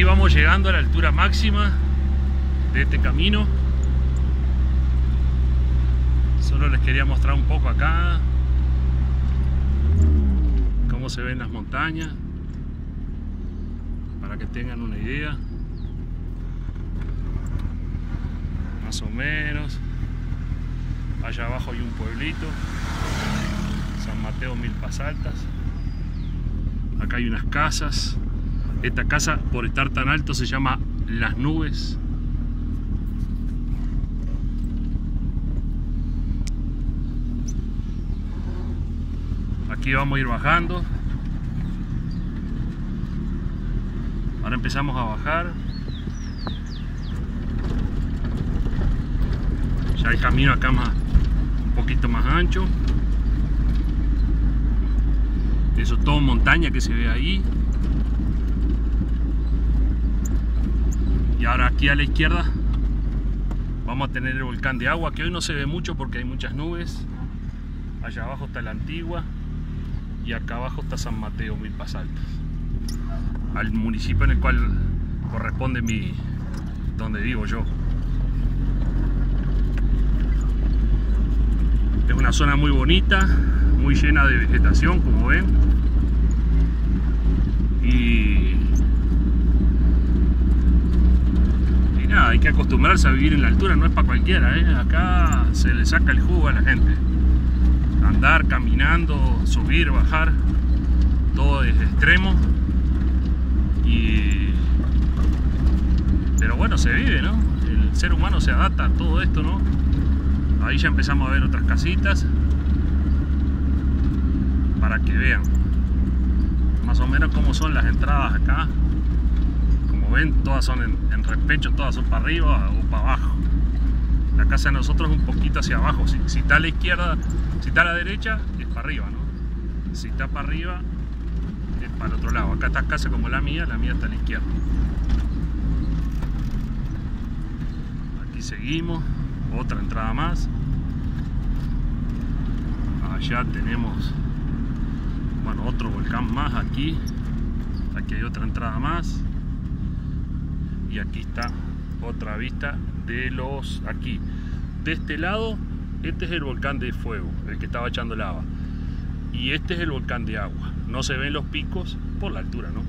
Aquí vamos llegando a la altura máxima de este camino. Solo les quería mostrar un poco acá cómo se ven las montañas para que tengan una idea. Más o menos. Allá abajo hay un pueblito San Mateo Milpas Altas. Acá hay unas casas esta casa por estar tan alto se llama Las Nubes. Aquí vamos a ir bajando. Ahora empezamos a bajar. Ya el camino acá más un poquito más ancho. Eso es todo montaña que se ve ahí y ahora aquí a la izquierda vamos a tener el volcán de agua que hoy no se ve mucho porque hay muchas nubes. Allá abajo está la antigua y acá abajo está San Mateo Milpas Altas al municipio en el cual corresponde mi donde vivo yo. Es una zona muy bonita muy llena de vegetación como ven y, y nada hay que acostumbrarse a vivir en la altura no es para cualquiera ¿eh? acá se le saca el jugo a la gente andar caminando, subir, bajar, todo es extremo. Y... Pero bueno, se vive, ¿no? El ser humano se adapta a todo esto, ¿no? Ahí ya empezamos a ver otras casitas para que vean más o menos cómo son las entradas acá. Como ven, todas son en, en repecho, todas son para arriba o para abajo. La casa de nosotros es un poquito hacia abajo. Si, si está a la izquierda si está a la derecha, es para arriba, ¿no? Si está para arriba, es para el otro lado. Acá está casa como la mía, la mía está a la izquierda. Aquí seguimos, otra entrada más. Allá tenemos, bueno, otro volcán más aquí. Aquí hay otra entrada más. Y aquí está otra vista de los, aquí. De este lado este es el volcán de fuego, el que estaba echando lava. Y este es el volcán de agua. No se ven los picos por la altura, ¿no?